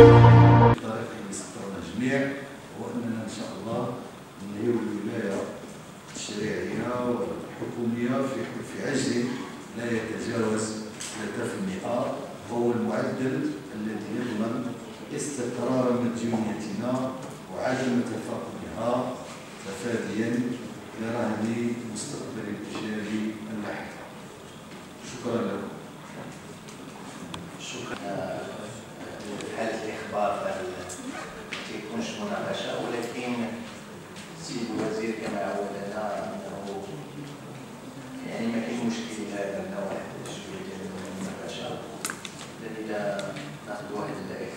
الطريق اللي ان شاء الله نهيو الولايه التشريعيه والحكوميه في عجل لا يتجاوز 3% هو المعدل الذي يضمن استقرار مديونيتنا وعدم تفاقمها تفاديا لرهن مستقبل التجاري اللاحق شكرا لكم. شكرا.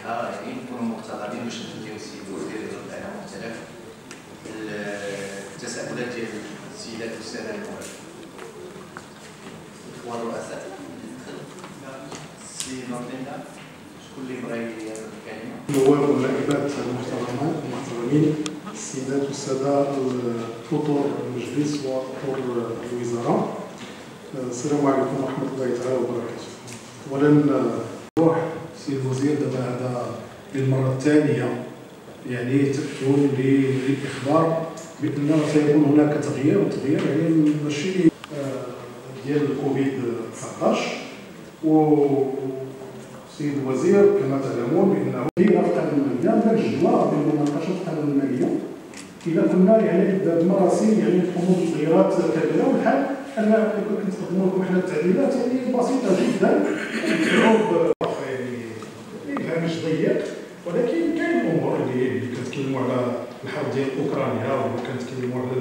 الإكهار يعني نكونوا مقتضبين باش نديو السيد الوزير يرد على مختلف التساؤلات ديال السيدات والسادة المغرب الإخوان الرؤساء السيد نورتينا شكون اللي بغى ياخذ الكلمة؟ النواب والنائبات المحترمات المحترمين السيدات والسادة فطور المجلس وفطور الوزراء. السلام عليكم ورحمة الله تعالى وبركاته. أولا روح السيد الوزير. للمرة الثانية. يعني تأكد للإخبار بأن سيكون هناك تغيير وتغيير يعني ماشي ديال الكوفيد 19 و السيد الوزير كما تعلمون بأنه هي القانون الماليه من الجدوى ديال مناقشه القانون الماليه إذا كنا يعني بمراسيم يعني نقوموا بتغييرات كبيرة والحال أن كنستخدموا لكم حنا التعديلات يعني بسيطة جدا. اللي كنتكلموا على الحرب ديال أوكرانيا وكنتكلموا على